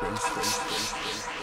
bass, bass, bass, bass.